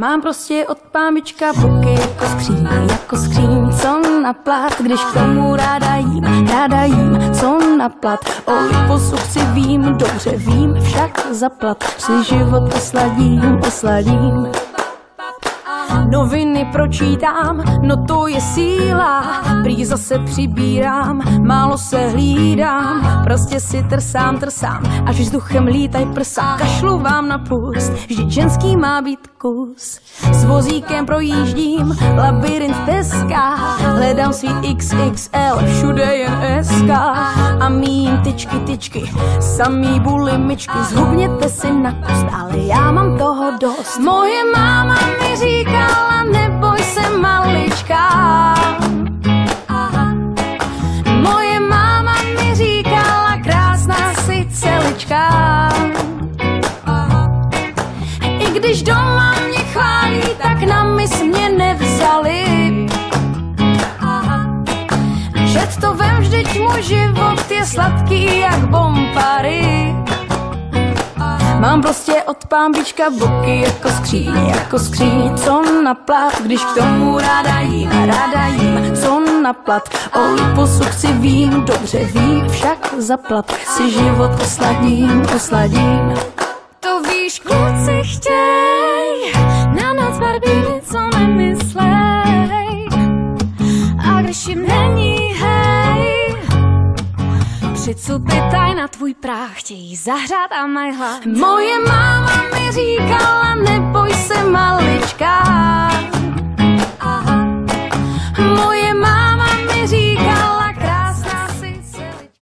Mám prostě od pámička boky jako skříň, jako skříň, co na plat, když k tomu ráda jím, ráda jím, co na plat. O liposu si vím, dobře vím, však zaplat, si život osladím, osladím. Noviny pročítám, no to je síla, prý zase přibírám, málo se hlídám, prostě si trsám, trsám, až vzduchem lítaj prsa, kašlu vám na pust, vždyť ženský má být kus. S vozíkem projíždím, labirint v teskách, hledám svý XXL, všude jen SK a mým tyčky, tyčky, samý bulimičky, zhubněte si na kost, ale já mám toho dost. Moje máma mi říkala, to vem, vždyť můj život je sladký jak bombary. Mám prostě od pámbička boky jako skříň, jako skříň, co na plat, když k tomu ráda jím, ráda jím, co na plat. O liposu si vím, dobře vím, však zaplat si život osladím, osladím. To víš, kluci chtěj, Přicupy na tvůj práh chtějí zahřát a mají hlad. Moje máma